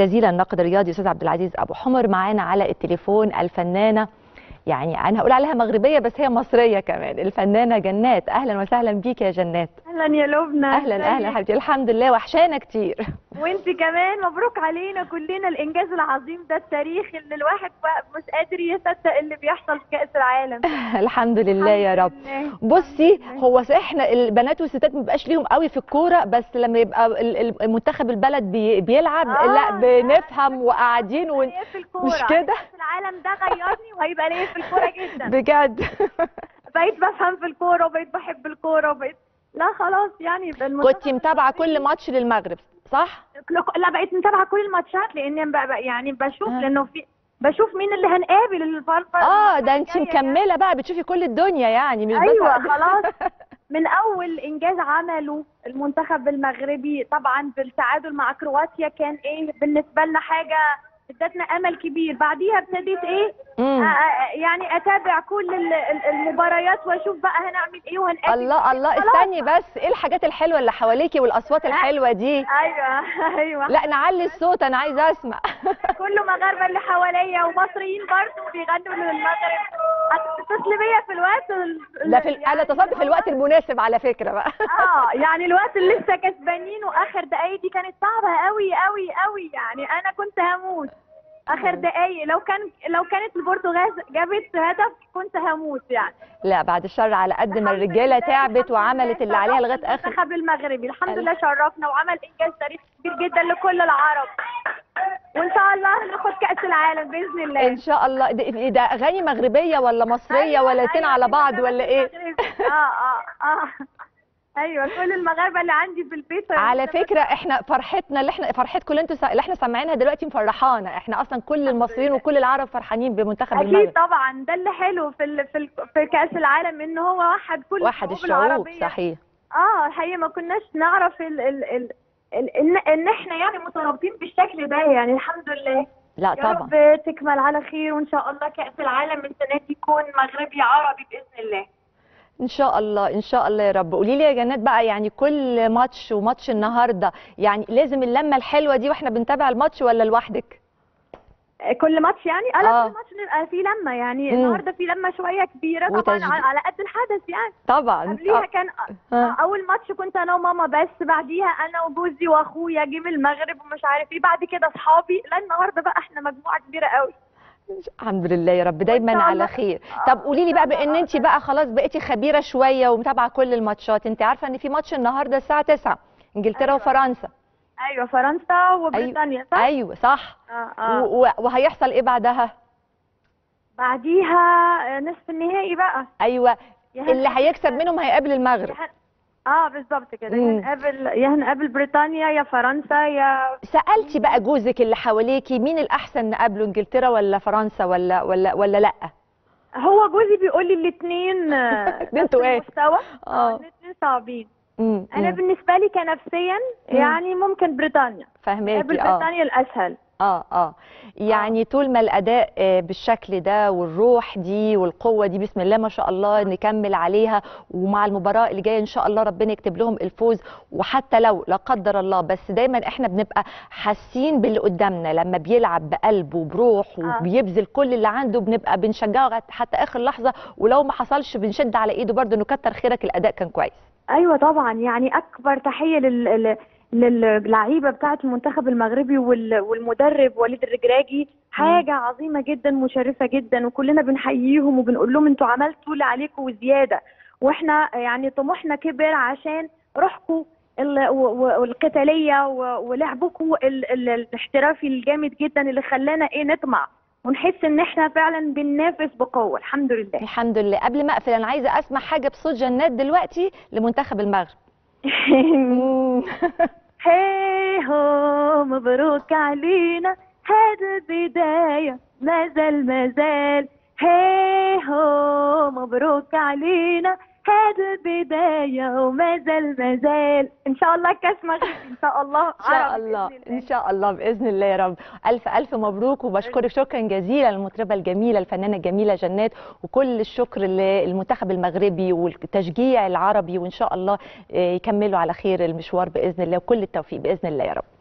جزيلا الناقد الرياضي أستاذ عبد العزيز أبو حمر معانا على التليفون الفنانة يعني أنا هقول عليها مغربية بس هي مصرية كمان الفنانة جنات أهلا وسهلا بيك يا جنات. أهلا يا لبنى. أهلا أهلا حبيبتي الحمد لله وحشانا كتير. وانت كمان مبروك علينا كلنا الإنجاز العظيم ده التاريخ اللي الواحد مش قادر يصدق اللي بيحصل في كأس العالم. الحمد لله يا رب. بصي هو صحيح إحنا البنات والستات ما بيبقاش ليهم قوي في الكورة بس لما يبقى المنتخب البلد بي بيلعب آه، لا لا، بنفهم وقاعدين ون... مش كده؟ كأس العالم ده غيرني وهيبقى ليا في الكورة جدا. بجد. بقيت بفهم في الكورة وبقيت بحب الكورة وبقيت لا خلاص يعني كنت متابعة كل ماتش للمغرب. صح؟ لا بقيت متابعة كل الماتشات لأن يعني بشوف آه. لأنه في بشوف مين اللي هنقابل الفرقه آه ده انت الجاية يعني. مكملة بقى بتشوفي كل الدنيا يعني مش بس أيوه خلاص من أول إنجاز عمله المنتخب المغربي طبعا بالتعادل مع كرواتيا كان إيه بالنسبة لنا حاجة ادتنا امل كبير. بعديها ابتديت إيه؟ مم. آه، آه، يعني اتابع كل ال- ال- المباريات واشوف بقى هنعمل إيه وهنقابل الله الله. استني بس. إيه الحاجات الحلوة اللي حواليكي والأصوات الحلوة دي؟ أيوه أيوه. لا نعلي الصوت أنا عايزة أسمع. كله مغاربه اللي حواليا ومصريين برضه بيغنوا للمغرب. هتتصل بيا في الوقت ال- ده في ال- أنا اتصلت في الوقت المناسب على فكرة بقى. آه يعني الوقت اللي لسه كسبانين واخر دقايق دي كانت صعبة قوي قوي قوي يعني أنا كنت هموت. آخر دقايق. لو كان لو كانت البرتغال جابت هدف كنت هموت يعني. لا بعد الشر على قد ما الرجالة تعبت وعملت اللي عليها لغاية اخر المنتخب المغربي. الحمد. لله شرفنا وعمل إنجاز تاريخي كبير جدا لكل العرب. وإن شاء الله ناخد كأس العالم بإذن الله. إن شاء الله. ده, ده أغاني مغربية ولا مصرية أيوة، ولا الاتنين أيوة، على بعض ولا إيه. آه آه آه. أيوه كل المغاربة اللي عندي في البيت. على فكرة إحنا فرحتنا اللي إحنا فرحتكم اللي أنتوا اللي إحنا سامعينها دلوقتي مفرحانا. إحنا أصلا كل المصريين وكل العرب فرحانين بمنتخب أكيد المغرب. طبعا. ده اللي حلو في ال... في, ال... في كأس العالم إن هو وحد كل واحد الشعوب الشعوب العربية. صحيح. آه الحقيقة ما كناش نعرف ال... ال... ال... ان ان إحنا يعني مترابطين بالشكل ده يعني الحمد لله. لا يا طبعا. رب تكمل على خير وإن شاء الله كأس العالم السنة دي يكون مغربي عربي بإذن الله. إن شاء الله إن شاء الله يا رب. قولي لي يا جنات بقى يعني كل ماتش وماتش النهارده يعني لازم اللمة الحلوة دي وإحنا بنتابع الماتش ولا لوحدك؟ كل ماتش يعني آه لا آه. كل ماتش نبقى فيه لمة يعني مم. النهارده في لمة شوية كبيرة طبعا وتشجيع. على قد الحدث يعني طبعا قبليها آه. كان آه. أول ماتش كنت أنا وماما بس بعديها أنا وجوزي وأخويا جه من المغرب ومش عارف إيه بعد كده أصحابي لا النهارده بقى إحنا مجموعة كبيرة قوي الحمد لله يا رب دايما على. خير آه، طب قولي لي بقى بإن. انت بقى خلاص بقيتي خبيرة شوية ومتابعة كل الماتشات انت عارفة إن في ماتش النهارده الساعة 9 إنجلترا أيوة. وفرنسا أيوه فرنسا وبريطانيا صح؟ أيوه صح. آه آه. و- و- وهيحصل إيه بعدها؟ بعديها آه، نصف النهائي بقى. أيوه اللي هيكسب منهم هيقابل المغرب. آه بالظبط كده. يا هنقابل يا هنقابل بريطانيا يا فرنسا يا سألتي بقى جوزك اللي حواليكي مين الأحسن نقابله إنجلترا ولا فرنسا ولا ولا ولا لأ؟ هو جوزي بيقول لي الاثنين أنتوا إيه؟ مستوى آه. الاثنين صعبين. أنا بالنسبة لي كنفسيا. يعني ممكن بريطانيا. آه. بريطانيا الأسهل. آه آه. يعني طول ما الأداء آه، بالشكل ده والروح دي والقوة دي بسم الله ما شاء الله نكمل عليها ومع المباراة اللي جاية إن شاء الله ربنا يكتب لهم الفوز وحتى لو لا قدر الله بس دايما إحنا بنبقى حاسين باللي قدامنا لما بيلعب بقلب وبروح آه. وبيبذل كل اللي عنده بنبقى بنشجعه حتى آخر لحظة ولو ما حصلش بنشد على إيده برضه انه كتر خيرك الأداء كان كويس. أيوه طبعا. يعني أكبر تحية لل- للعيبة بتاعه المنتخب المغربي وال- والمدرب وليد الرجراجي. حاجة عظيمة جدا مشرفة جدا وكلنا بنحييهم وبنقول لهم أنتوا عملتوا اللي عليكم وزيادة. وإحنا يعني طموحنا كبر عشان روحكم والقتالية ولعبكم ال- ال- الاحترافي الجامد جدا اللي خلانا إيه نطمع ونحس إن إحنا فعلا بننافس بقوة. الحمد لله. الحمد لله. قبل ما أقفل أنا عايزة أسمع حاجة بصوت جنات دلوقتي لمنتخب المغرب. هي هو مبروك علينا. هذا البداية ما زال ما زال هي هو مبروك علينا. هذا البداية وما زال ما زال. إن شاء الله كاس مغرب إن شاء الله. إن شاء الله بإذن إن شاء الله بإذن الله يا رب. ألف ألف مبروك وبشكرك. شكرا جزيلا للمطربة الجميلة الفنانة الجميلة جنات. وكل الشكر للمنتخب المغربي والتشجيع العربي. وإن شاء الله آه، يكملوا على خير المشوار بإذن الله. وكل التوفيق بإذن الله يا رب.